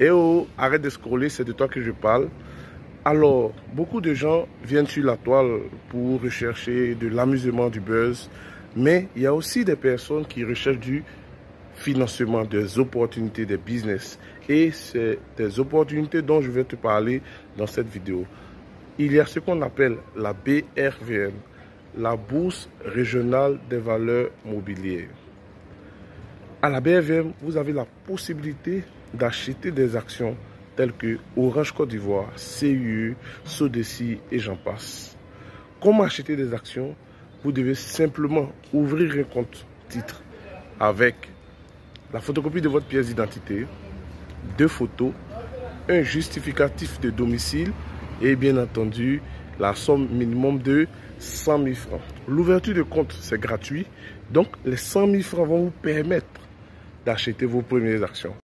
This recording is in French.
Eh oh, arrête de scroller, c'est de toi que je parle. Alors, beaucoup de gens viennent sur la toile pour rechercher de l'amusement, du buzz, mais il y a aussi des personnes qui recherchent du financement, des opportunités, des business. Et c'est des opportunités dont je vais te parler dans cette vidéo. Il y a ce qu'on appelle la BRVM, la Bourse régionale des valeurs mobilières. À la BRVM, vous avez la possibilité d'acheter des actions telles que Orange Côte d'Ivoire, CU, Sodeci et j'en passe. Comment acheter des actions? Vous devez simplement ouvrir un compte titre avec la photocopie de votre pièce d'identité, deux photos, un justificatif de domicile et bien entendu la somme minimum de 100 000 francs. L'ouverture de compte, c'est gratuit. Donc, les 100 000 francs vont vous permettre d'acheter vos premières actions.